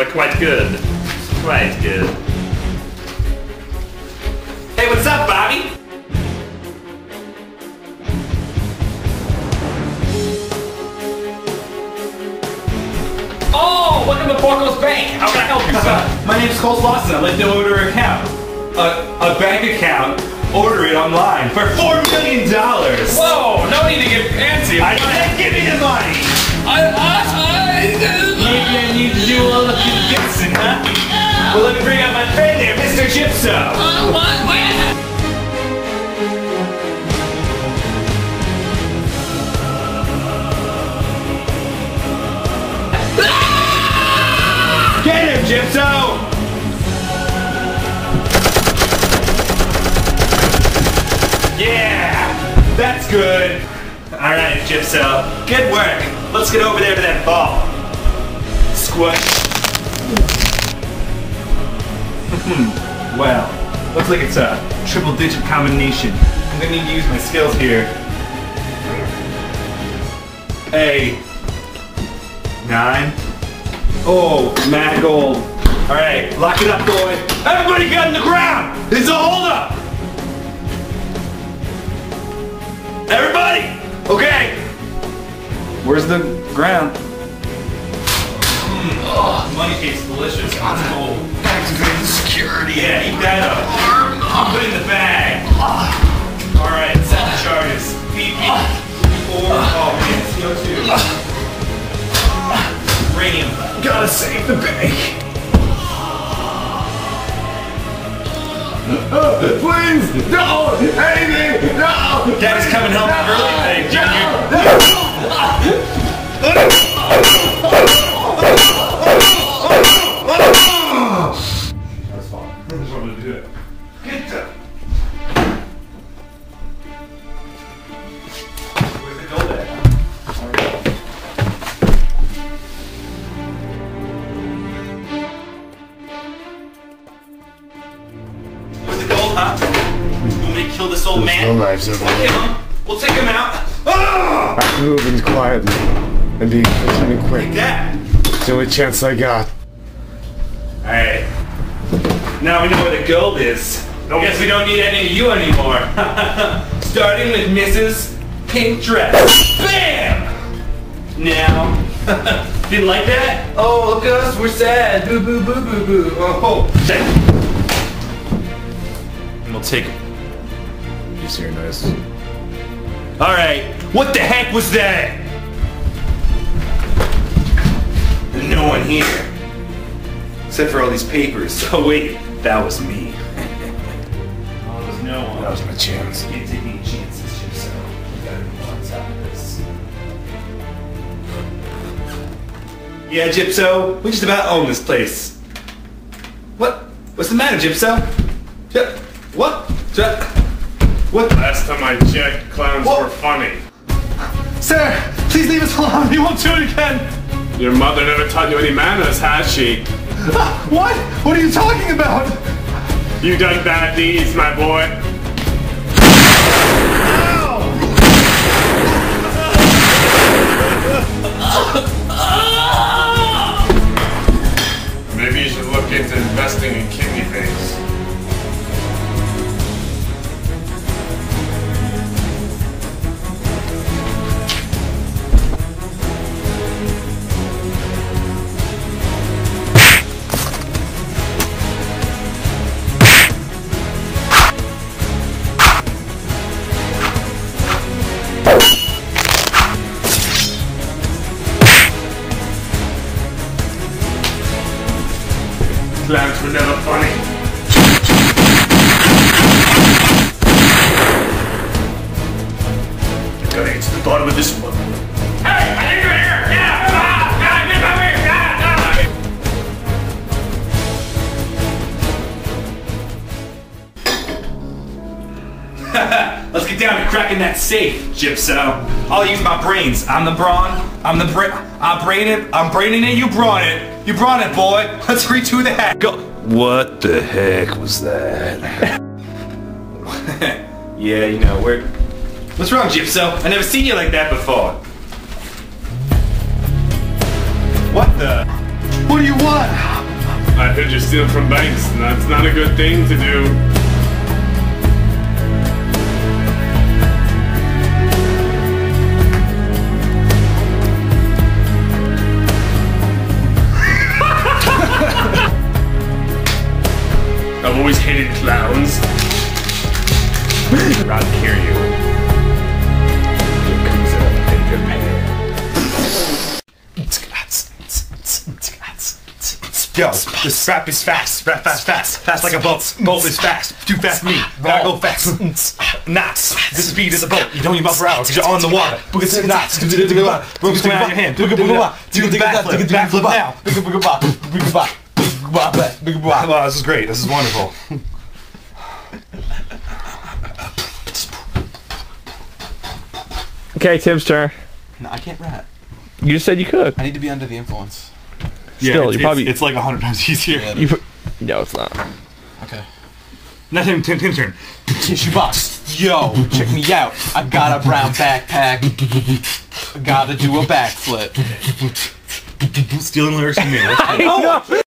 are quite good. Quite good. Hey, what's up, Bobby? Oh, welcome to Porco's Bank. How can I help you, sir? My name's Cole Lawson. I'd like to order an account. A, a bank account. Order it online for four million dollars. Whoa, no need to get fancy. I can't give me the money. Well, let me bring out my friend there, Mr. Gypso. I, what? Wait. Get him, Gypso! Yeah, that's good. All right, Gypso, good work. Let's get over there to that ball. Squish. Well, looks like it's a triple digit combination. I'm gonna need to use my skills here. A nine. Oh, mad gold. All right, lock it up, boy. Everybody get on the ground. There's a holdup. Everybody. Okay. Where's the ground? Mm, oh, money tastes delicious. It's gold. Activating security. Yeah, eat that up. Put it in the bag. All right, set the charges. Beep, beep. Four. Oh man, CO2. Uranium. Gotta save the bank. Please, no, Amy, no. Daddy's coming home early huh? You want me to kill this old man? No knives over We'll kill him. We'll take him out. Ah! Moving quietly and be pretending quick. Like that. It's the only chance I got. Alright. Now we know where the gold is. I guess we don't need any of you anymore. Starting with Mrs. Pink Dress. BAM! Now. Didn't like that? Oh, look at us, we're sad. Boo boo boo boo boo. Oh. And we'll take You see nice. Alright, what the heck was that? There's no one here. Except for all these papers. Oh wait, that was me. oh, there's no one. That was my chance. Can't take any chances, so we gotta move on top of this. Yeah, Gypso, we just about own this place. What? What's the matter, Gypso? Gyp- What? Gyp- What? Last time I checked, clowns Whoa. were funny. Sir, please leave us alone. We won't do it again. Your mother never taught you any manners, has she? Ah, What? What are you talking about? You done bad deeds, my boy. Maybe you should look into investing in kidney things. Clowns were never funny. Gotta get to the bottom of this one. Hey, I think you're here. Yeah. Ah, ah, get over here. Ah, ah. Let's get down to cracking that safe, Gypso. I'll use my brains. I'm the brawn. I'm the bra- I'm braining. It. I'm braining it. You brawn it. You brought it, boy. Let's reach to the heck. Go. What the heck was that? yeah, you know we're. What's wrong, Gypso? I never seen you like that before. What the? What do you want? I heard you're stealing from banks, and that's not a good thing to do. Yo, this rap is fast, rap fast, fast, fast like a boat. Boat is fast, too fast me. Gotta go fast. Knots, this speed is a boat. You don't need miles per hour because you're on the water. Book it knots, book it coming out of your hand. Book it, book it, do the backflip, backflip now. Wow, this is great. This is wonderful. Okay, Tim's turn. No, I can't rap. You just said you could. I need to be under the influence. Still, it's, you probably- it's, it's like a hundred times easier. Yeah. You put, no, it's not. Okay. Not Tim, Tim, Tim's turn. Tissue box. Yo, check me out. I got a brown backpack. Gotta do a backflip. Stealing lyrics from me. I know.